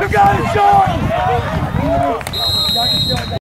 You got a shot!